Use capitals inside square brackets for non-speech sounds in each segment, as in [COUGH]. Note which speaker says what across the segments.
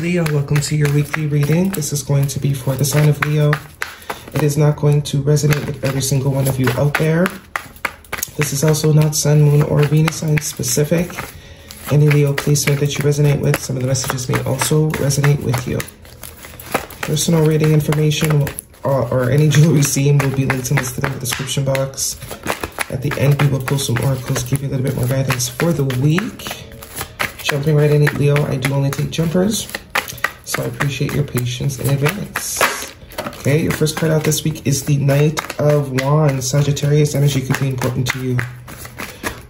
Speaker 1: Leo, welcome to your weekly reading. This is going to be for the sign of Leo. It is not going to resonate with every single one of you out there. This is also not Sun, Moon, or Venus sign specific. Any Leo placement that you resonate with, some of the messages may also resonate with you. Personal reading information or, or any jewelry seen will be linked and listed in the description box. At the end, we will pull some oracles, give you a little bit more guidance for the week. Jumping right in, Leo, I do only take jumpers, so I appreciate your patience in advance. Okay, your first card out this week is the Knight of Wands. Sagittarius energy could be important to you.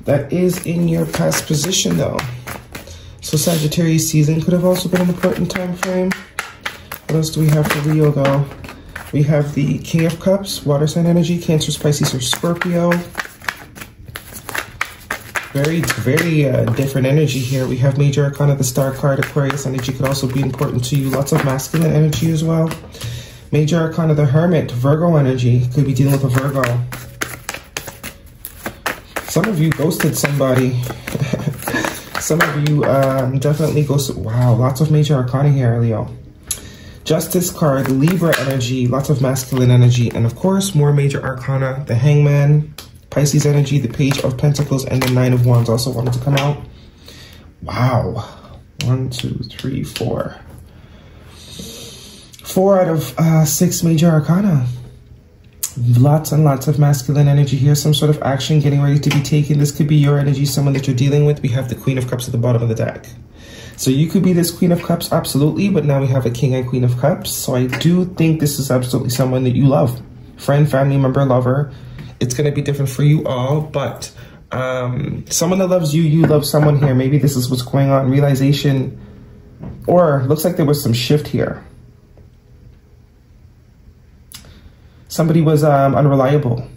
Speaker 1: That is in your past position, though. So Sagittarius season could have also been an important time frame. What else do we have for Leo, though? We have the King of Cups, Water Sign Energy, Cancer, Pisces, or Scorpio. Very, very uh, different energy here. We have Major Arcana, the Star card, Aquarius energy could also be important to you. Lots of masculine energy as well. Major Arcana, the Hermit, Virgo energy. Could be dealing with a Virgo. Some of you ghosted somebody. [LAUGHS] Some of you um, definitely ghosted. Wow, lots of Major Arcana here, Leo. Justice card, Libra energy, lots of masculine energy, and of course, more Major Arcana, the Hangman, Pisces energy, the Page of Pentacles, and the Nine of Wands also wanted to come out. Wow. One, two, three, four. Four out of uh, six major arcana. Lots and lots of masculine energy here. Some sort of action getting ready to be taken. This could be your energy, someone that you're dealing with. We have the Queen of Cups at the bottom of the deck. So you could be this Queen of Cups, absolutely. But now we have a King and Queen of Cups. So I do think this is absolutely someone that you love. Friend, family member, lover it's going to be different for you all, but um, someone that loves you, you love someone here. Maybe this is what's going on. Realization, or looks like there was some shift here. Somebody was um, unreliable,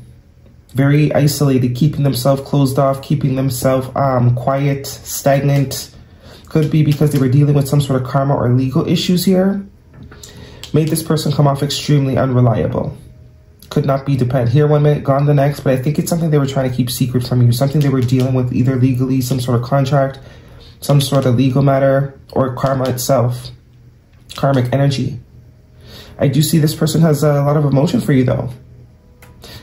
Speaker 1: very isolated, keeping themselves closed off, keeping themselves um, quiet, stagnant. Could be because they were dealing with some sort of karma or legal issues here. Made this person come off extremely unreliable could not be dependent here one minute, gone the next. But I think it's something they were trying to keep secret from you, something they were dealing with either legally, some sort of contract, some sort of legal matter, or karma itself, karmic energy. I do see this person has a lot of emotion for you though.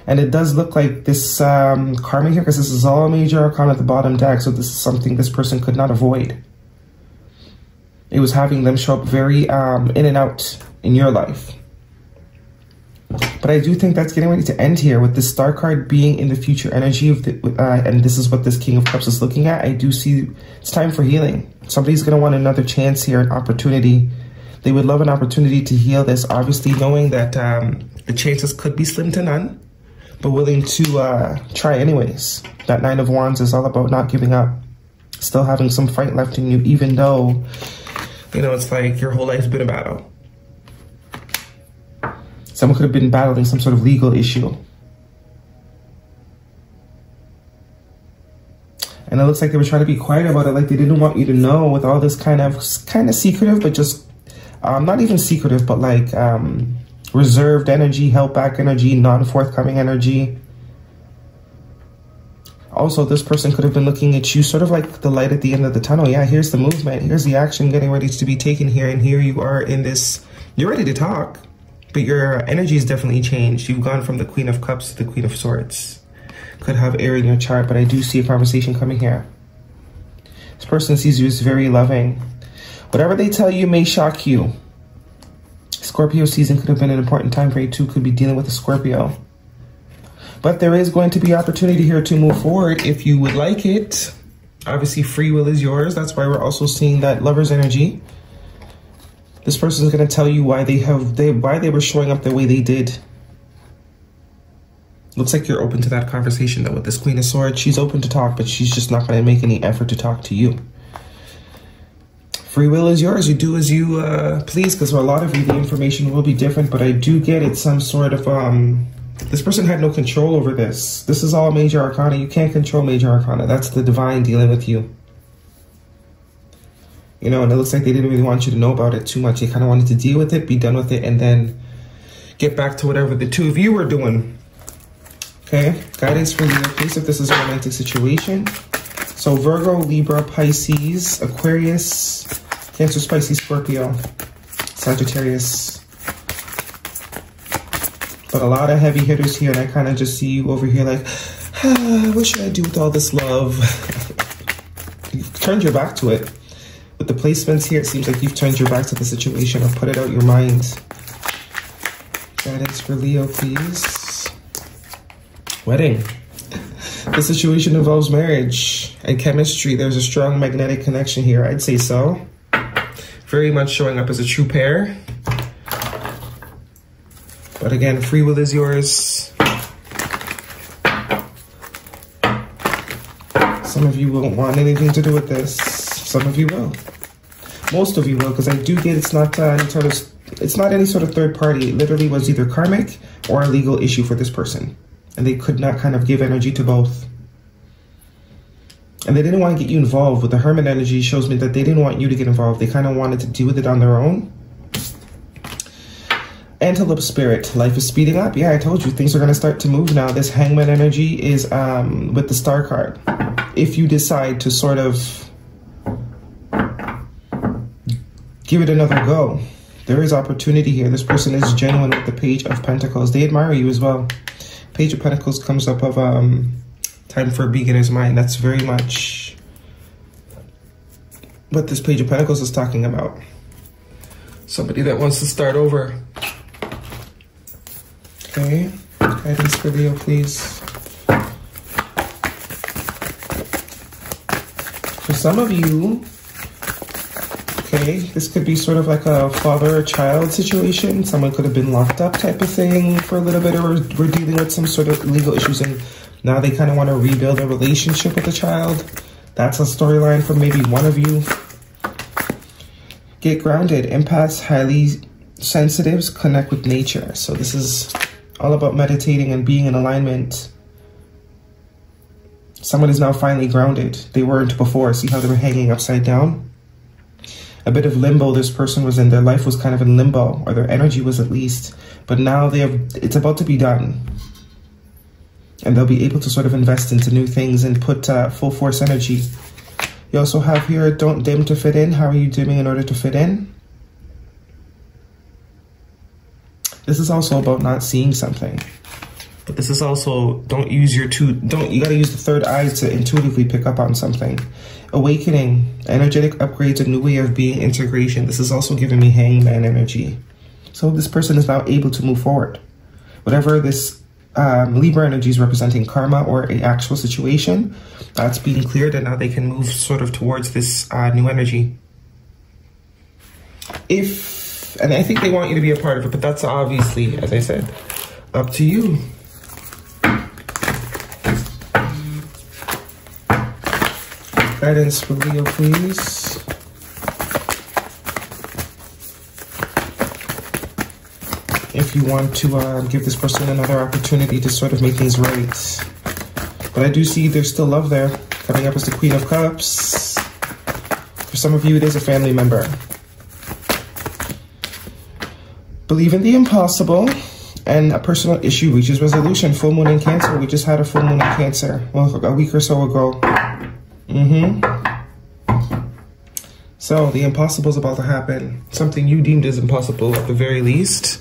Speaker 1: And it does look like this um, karma here, because this is all major arcana at the bottom deck, so this is something this person could not avoid. It was having them show up very um, in and out in your life. But I do think that's getting ready to end here with the star card being in the future energy of the, uh, and this is what this King of Cups is looking at. I do see it's time for healing. Somebody's going to want another chance here, an opportunity. They would love an opportunity to heal this, obviously knowing that um, the chances could be slim to none, but willing to uh, try anyways. That Nine of Wands is all about not giving up, still having some fight left in you, even though, you know, it's like your whole life's been a battle. Someone could have been battling some sort of legal issue. And it looks like they were trying to be quiet about it, like they didn't want you to know with all this kind of, kind of secretive, but just, um, not even secretive, but like um, reserved energy, held back energy, non-forthcoming energy. Also, this person could have been looking at you sort of like the light at the end of the tunnel. Yeah, here's the movement. Here's the action getting ready to be taken here. And here you are in this, you're ready to talk but your energy has definitely changed. You've gone from the Queen of Cups to the Queen of Swords. Could have air in your chart, but I do see a conversation coming here. This person sees you as very loving. Whatever they tell you may shock you. Scorpio season could have been an important time for you too. Could be dealing with a Scorpio. But there is going to be opportunity here to move forward if you would like it. Obviously, free will is yours. That's why we're also seeing that lover's energy. This person is going to tell you why they have they why they were showing up the way they did. Looks like you're open to that conversation though with this Queen of Swords. She's open to talk, but she's just not going to make any effort to talk to you. Free will is yours. You do as you uh, please, because for a lot of you, the information will be different. But I do get it. Some sort of um, this person had no control over this. This is all major arcana. You can't control major arcana. That's the divine dealing with you you know, and it looks like they didn't really want you to know about it too much. They kind of wanted to deal with it, be done with it, and then get back to whatever the two of you were doing. Okay, guidance for Leo, please, if this is a romantic situation. So Virgo, Libra, Pisces, Aquarius, Cancer, Spicy, Scorpio, Sagittarius. But a lot of heavy hitters here, and I kind of just see you over here like, ah, [SIGHS] what should I do with all this love? [LAUGHS] you've turned your back to it. With the placements here, it seems like you've turned your back to the situation or put it out your mind. Guidance for Leo, please. Wedding. The situation involves marriage and chemistry. There's a strong magnetic connection here. I'd say so. Very much showing up as a true pair. But again, free will is yours. Some of you won't want anything to do with this. Some of you will. Most of you will, because I do get it's not uh, any sort of it's not any sort of third party. It literally was either karmic or a legal issue for this person. And they could not kind of give energy to both. And they didn't want to get you involved. With the Hermit energy shows me that they didn't want you to get involved. They kind of wanted to deal with it on their own. Antelope Spirit, life is speeding up. Yeah, I told you, things are going to start to move now. This Hangman energy is um, with the Star card if you decide to sort of give it another go. There is opportunity here. This person is genuine with the Page of Pentacles. They admire you as well. Page of Pentacles comes up of um, time for a beginner's mind. That's very much what this Page of Pentacles is talking about. Somebody that wants to start over. Okay, guidance for Leo, please. For some of you, okay, this could be sort of like a father-child situation. Someone could have been locked up type of thing for a little bit, or we're dealing with some sort of legal issues, and now they kind of want to rebuild a relationship with the child. That's a storyline for maybe one of you. Get grounded. Empaths, highly sensitives, connect with nature. So this is all about meditating and being in alignment Someone is now finally grounded. They weren't before. See how they were hanging upside down? A bit of limbo this person was in. Their life was kind of in limbo, or their energy was at least. But now they have, it's about to be done. And they'll be able to sort of invest into new things and put uh, full force energy. You also have here, don't dim to fit in. How are you dimming in order to fit in? This is also about not seeing something. But this is also don't use your two don't you gotta use the third eye to intuitively pick up on something. Awakening, energetic upgrades, a new way of being, integration. This is also giving me hangman energy. So this person is now able to move forward. Whatever this um, Libra energy is representing karma or a actual situation, that's being cleared and now they can move sort of towards this uh, new energy. If, and I think they want you to be a part of it, but that's obviously, as I said, up to you. Guidance for Leo, please. If you want to uh, give this person another opportunity to sort of make things right. But I do see there's still love there. Coming up as the Queen of Cups. For some of you, it is a family member. Believe in the impossible and a personal issue reaches resolution. Full moon in Cancer. We just had a full moon in Cancer well, a week or so ago. Mm-hmm. So the impossible is about to happen. Something you deemed as impossible at the very least.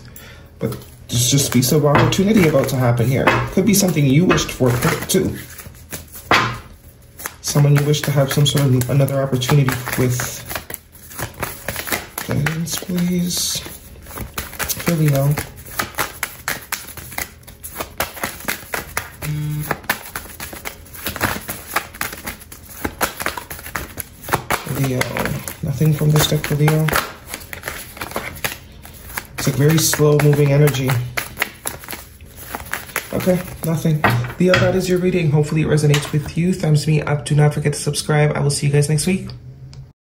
Speaker 1: But there's just piece of opportunity about to happen here. Could be something you wished for too. Someone you wish to have some sort of another opportunity with. Guidance, please. For Leo. Nothing from this deck Leo. It's like very slow moving energy. Okay, nothing. Leo, that is your reading. Hopefully it resonates with you. Thumbs me up. Do not forget to subscribe. I will see you guys next week.